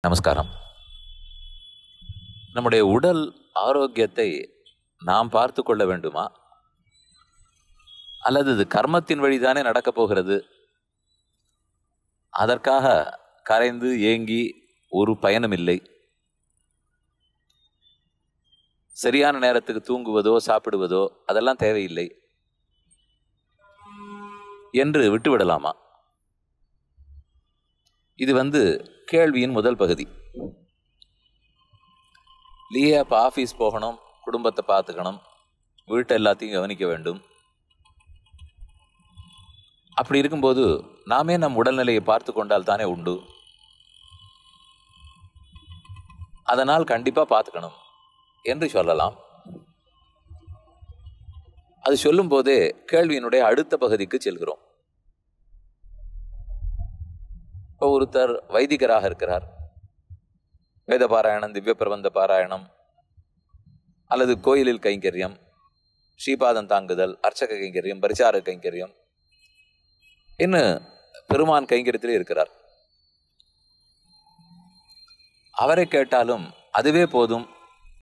நமஸ்காரம். நம்முடைய உடல் ஆரோக்கியத்தை நாம் பார்த்து கொள்ள வேண்டுமா? அல்லது இது கர்மத்தின் வழிதானே நடக்கப் போகிறது? அதற்காக கரைந்து ஏங்கி ஒரு பயனும் இல்லை. சரியான நேரத்துக்கு தூங்குவதோ சாப்பிடுவதோ அதெல்லாம் தேவையில்லை. என்று விட்டுவிடலாமா? இது வந்து கேள்வியின் முதல் பகுதி. இல்லையே இப்போ ஆஃபீஸ் போகணும் குடும்பத்தை பார்த்துக்கணும் வீட்டை எல்லாத்தையும் கவனிக்க வேண்டும். அப்படி இருக்கும்போது நாமே நம் உடல்நிலையை பார்த்து கொண்டால் தானே உண்டு. அதனால் கண்டிப்பாக பார்த்துக்கணும் என்று சொல்லலாம். அது சொல்லும் போதே கேள்வியினுடைய அடுத்த பகுதிக்கு செல்கிறோம். இப்போ ஒருத்தர் வைதிகராக இருக்கிறார். வேத பாராயணம் திவ்ய பிரபந்த பாராயணம் அல்லது கோயிலில் கைங்கரியம் ஸ்ரீபாதம் தாங்குதல் அர்ச்சக கைங்கரியம் பரிசார கைங்கரியம் இன்னும் பெருமான் கைங்கரியத்திலே இருக்கிறார். அவரை கேட்டாலும் அதுவே போதும்